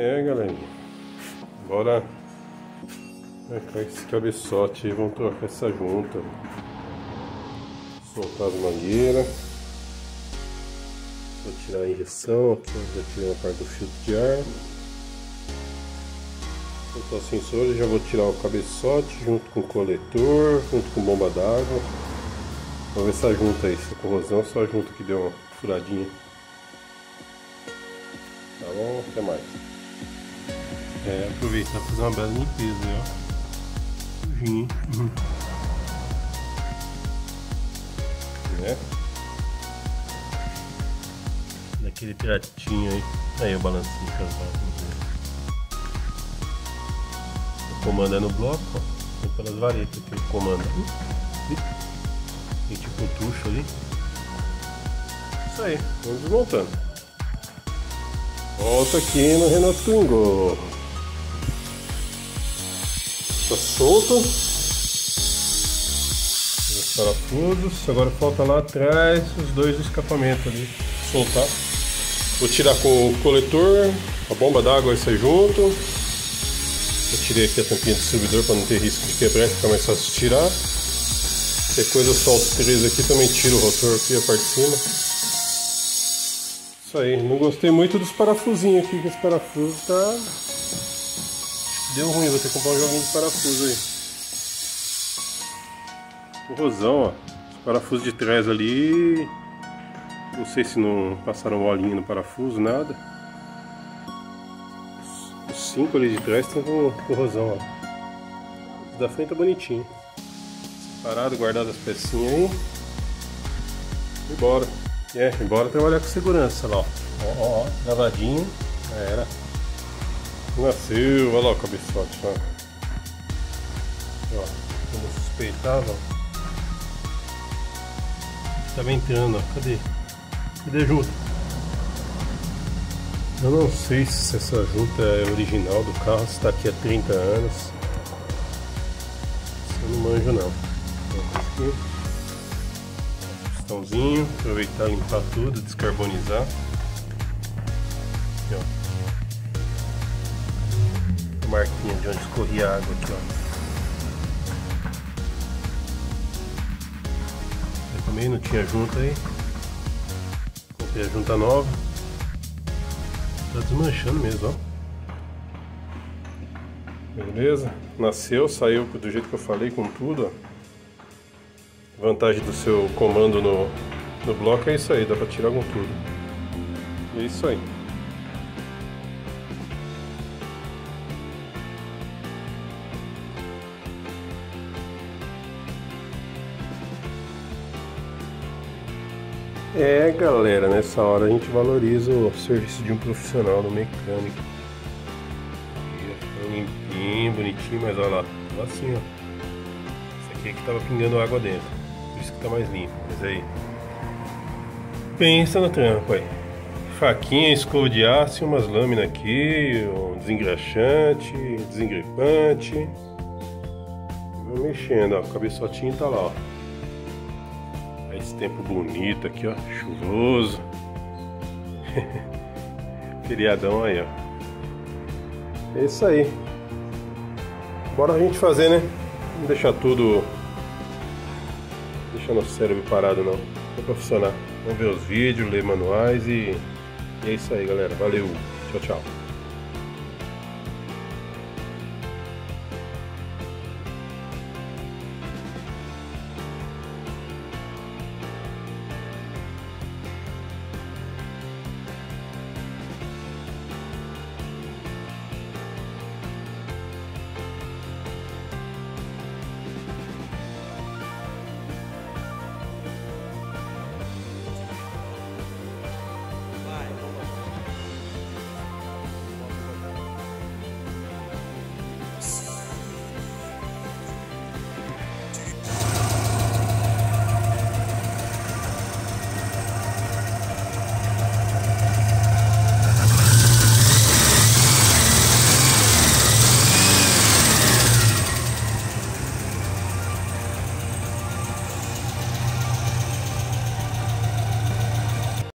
É, galera. Bora trocar esse cabeçote aí. Vamos trocar essa junta. Soltar as mangueiras. Vou tirar a injeção aqui. Já tirei uma parte do filtro de ar. Soltar o sensor e já vou tirar o cabeçote junto com o coletor, junto com bomba d'água. Vamos ver essa junta aí, essa corrosão, só a junta que deu uma furadinha. Tá bom? Até mais. É, aproveitar fazer uma bela limpeza, ó. Uhum. Né? Daquele tratinho aí. Aí o balancinho comando é no bloco, ó. Tem pelas varetas que comando. Tem tipo um tucho ali. Isso aí, vamos desmontando. Volta aqui no Renato Twingo. Tá solto. Os parafusos. Agora falta lá atrás os dois escapamentos ali. Soltar. Vou tirar com o coletor. A bomba d'água vai sair junto. Eu tirei aqui a tampinha do servidor para não ter risco de quebrar, ficar mais fácil de tirar. Coisa só os três aqui, também tiro o rotor aqui, a parte de cima. Isso aí, não gostei muito dos parafusinhos aqui, que esse parafuso tá... Deu ruim, vou ter que comprar um joguinho de parafuso aí. O rosão, ó. Os parafusos de trás ali... Não sei se não passaram bolinha no parafuso, nada. Os cinco ali de trás estão com, o rosão, ó. Os da frente tá bonitinho. Separado, guardado as pecinhas aí. E bora. É, embora trabalhar com segurança lá, ó. Ó, ó, ó gravadinho. Já era. Nasceu, olha lá o cabeçote, ó. Ó, como suspeitava, ó. Tava entrando, ó. Cadê? Cadê a junta? Eu não sei se essa junta é original do carro, se está aqui há 30 anos. Eu não manjo não. Aqui. Pistãozinho, aproveitar limpar tudo, descarbonizar. Aqui, ó. Marquinha de onde escorria a água aqui, ó. Eu também não tinha junta aí. Comprei a junta nova. Tá desmanchando mesmo, ó. Beleza? Nasceu, saiu do jeito que eu falei com tudo, ó. Vantagem do seu comando no, no bloco é isso aí, dá pra tirar com tudo. É isso aí. É galera, nessa hora a gente valoriza o serviço de um profissional no mecânico. Limpinho, bonitinho, mas olha lá, assim ó. Isso aqui é que tava pingando água dentro isso que tá mais limpo, mas aí. Pensa no trampo aí. Faquinha, escova de aço, umas lâminas aqui, um desengraxante, desengripante. Vou mexendo, ó, o cabeçotinho tá lá, ó. Esse tempo bonito aqui, ó, chuvoso. Feriadão aí, ó. É isso aí. Bora a gente fazer, né? Vamos deixar tudo deixar nosso cérebro parado não. É profissional. Vamos ver os vídeos, ler manuais e, e é isso aí, galera. Valeu. Tchau, tchau.